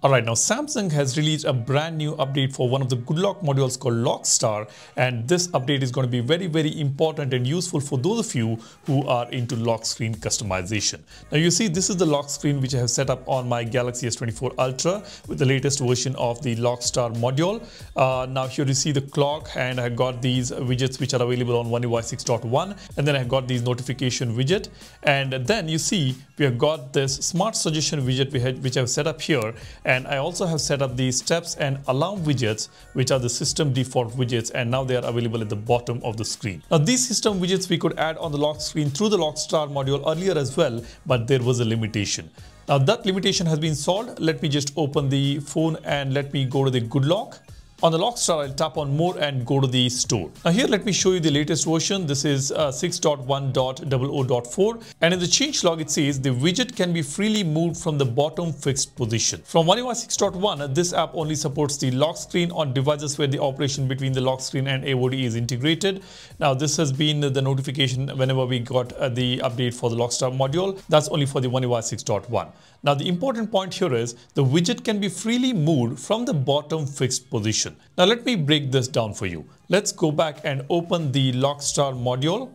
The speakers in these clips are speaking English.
Alright, now Samsung has released a brand new update for one of the good lock modules called Lockstar and this update is going to be very very important and useful for those of you who are into lock screen customization. Now you see this is the lock screen which I have set up on my Galaxy S24 Ultra with the latest version of the Lockstar module. Uh, now here you see the clock and I have got these widgets which are available on One UI 6.1 and then I have got these notification widget and then you see we have got this smart suggestion widget which I have set up here and I also have set up the steps and alarm widgets which are the system default widgets and now they are available at the bottom of the screen. Now these system widgets we could add on the lock screen through the Lockstar module earlier as well but there was a limitation. Now that limitation has been solved. Let me just open the phone and let me go to the good lock. On the Lockstar, I'll tap on more and go to the store. Now here, let me show you the latest version. This is uh, 6.1.00.4 and in the change log, it says the widget can be freely moved from the bottom fixed position. From One UI 6.1, this app only supports the lock screen on devices where the operation between the lock screen and AOD is integrated. Now this has been the notification whenever we got uh, the update for the Lockstar module. That's only for the One UI 6.1. Now the important point here is the widget can be freely moved from the bottom fixed position. Now let me break this down for you. Let's go back and open the Lockstar module.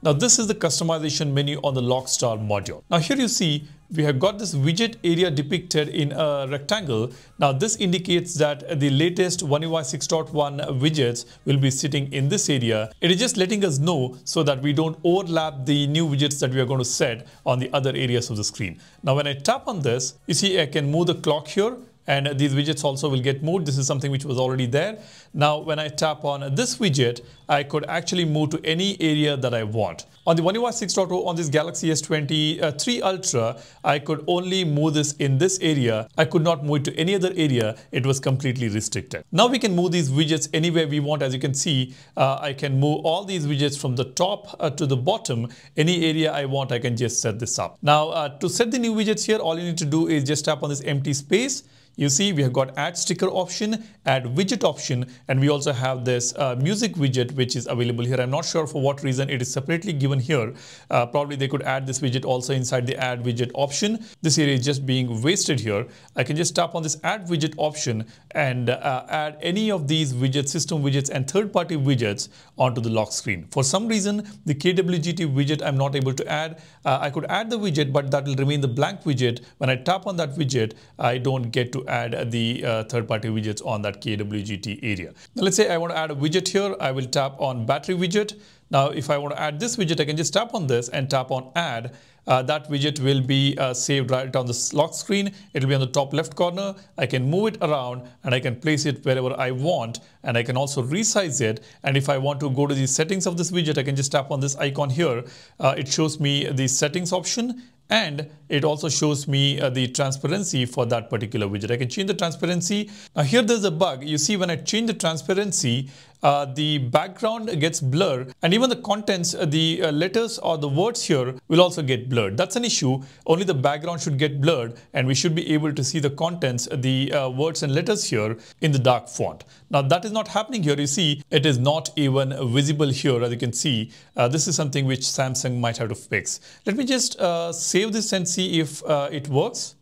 Now this is the customization menu on the Lockstar module. Now here you see we have got this widget area depicted in a rectangle. Now this indicates that the latest One UI 6.1 widgets will be sitting in this area. It is just letting us know so that we don't overlap the new widgets that we are going to set on the other areas of the screen. Now when I tap on this, you see I can move the clock here and these widgets also will get moved. This is something which was already there. Now, when I tap on this widget, I could actually move to any area that I want. On the One UI 6.0 on this Galaxy S23 Ultra, I could only move this in this area. I could not move it to any other area. It was completely restricted. Now we can move these widgets anywhere we want. As you can see, uh, I can move all these widgets from the top uh, to the bottom. Any area I want, I can just set this up. Now, uh, to set the new widgets here, all you need to do is just tap on this empty space you see we have got add sticker option, add widget option, and we also have this uh, music widget which is available here. I'm not sure for what reason it is separately given here. Uh, probably they could add this widget also inside the add widget option. This area is just being wasted here. I can just tap on this add widget option and uh, add any of these widgets, system widgets and third-party widgets onto the lock screen. For some reason, the KWGT widget I'm not able to add. Uh, I could add the widget, but that will remain the blank widget. When I tap on that widget, I don't get to add the uh, third-party widgets on that KWGT area. Now let's say I want to add a widget here. I will tap on battery widget. Now if I want to add this widget, I can just tap on this and tap on add. Uh, that widget will be uh, saved right on the lock screen. It will be on the top left corner. I can move it around and I can place it wherever I want and I can also resize it. And if I want to go to the settings of this widget, I can just tap on this icon here. Uh, it shows me the settings option and it also shows me uh, the transparency for that particular widget. I can change the transparency. Now here there's a bug. You see when I change the transparency, uh, the background gets blurred and even the contents, uh, the uh, letters or the words here will also get blurred. That's an issue. Only the background should get blurred and we should be able to see the contents, the uh, words and letters here in the dark font. Now that is not happening here. You see, it is not even visible here as you can see. This is something which Samsung might have to fix. Let me just uh, save this and see if it works.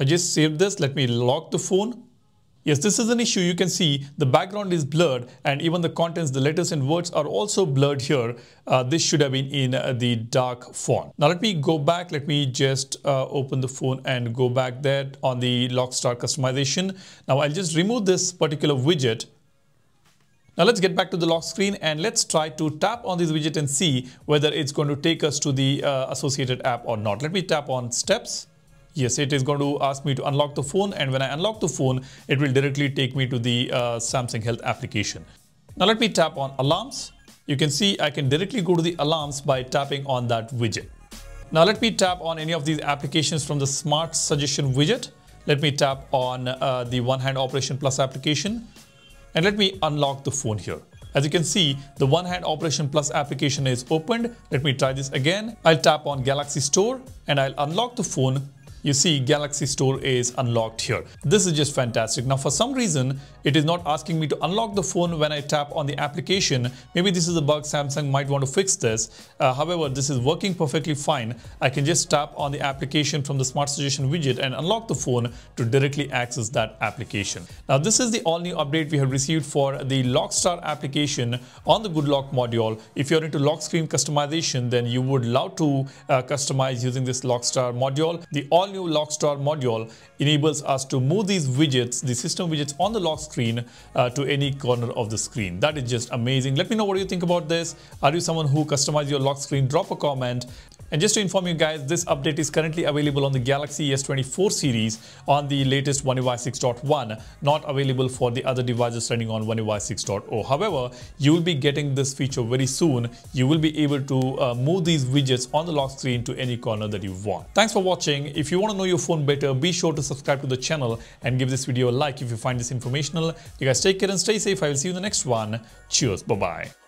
I just saved this. Let me lock the phone. Yes, this is an issue. You can see the background is blurred and even the contents, the letters and words are also blurred here. Uh, this should have been in uh, the dark font. Now let me go back. Let me just uh, open the phone and go back there on the Lockstar customization. Now I'll just remove this particular widget now let's get back to the lock screen and let's try to tap on this widget and see whether it's going to take us to the uh, associated app or not. Let me tap on steps Yes, it is going to ask me to unlock the phone and when I unlock the phone, it will directly take me to the uh, Samsung Health application. Now let me tap on alarms. You can see I can directly go to the alarms by tapping on that widget. Now let me tap on any of these applications from the Smart Suggestion widget. Let me tap on uh, the One Hand Operation Plus application and let me unlock the phone here. As you can see, the One Hand Operation Plus application is opened. Let me try this again. I'll tap on Galaxy Store and I'll unlock the phone you see Galaxy Store is unlocked here. This is just fantastic. Now, for some reason, it is not asking me to unlock the phone when I tap on the application. Maybe this is a bug. Samsung might want to fix this. Uh, however, this is working perfectly fine. I can just tap on the application from the Smart Suggestion widget and unlock the phone to directly access that application. Now, this is the all new update we have received for the Lockstar application on the Good Lock module. If you're into lock screen customization, then you would love to uh, customize using this Lockstar module. The all new Lockstar module enables us to move these widgets, the system widgets on the lock screen uh, to any corner of the screen. That is just amazing. Let me know what you think about this. Are you someone who customizes your lock screen? Drop a comment. And just to inform you guys, this update is currently available on the Galaxy S24 series on the latest One UI 6.1, not available for the other devices running on One UI 6.0. However, you will be getting this feature very soon. You will be able to uh, move these widgets on the lock screen to any corner that you want. Thanks for watching. If you want to know your phone better, be sure to subscribe to the channel and give this video a like if you find this informational. You guys take care and stay safe. I will see you in the next one. Cheers. Bye-bye.